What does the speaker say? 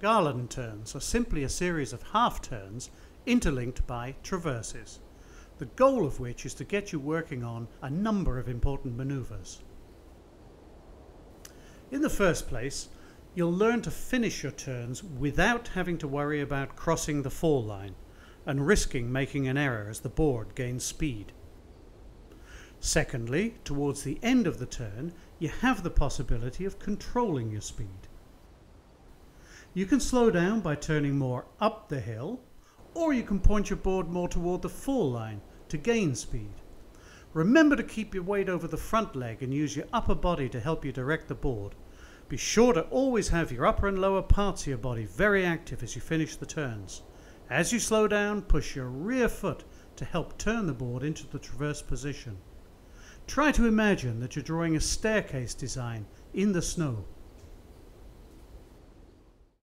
Garland turns are simply a series of half turns interlinked by traverses, the goal of which is to get you working on a number of important maneuvers. In the first place, you'll learn to finish your turns without having to worry about crossing the fall line and risking making an error as the board gains speed. Secondly, towards the end of the turn, you have the possibility of controlling your speed. You can slow down by turning more up the hill, or you can point your board more toward the fall line to gain speed. Remember to keep your weight over the front leg and use your upper body to help you direct the board. Be sure to always have your upper and lower parts of your body very active as you finish the turns. As you slow down, push your rear foot to help turn the board into the traverse position. Try to imagine that you're drawing a staircase design in the snow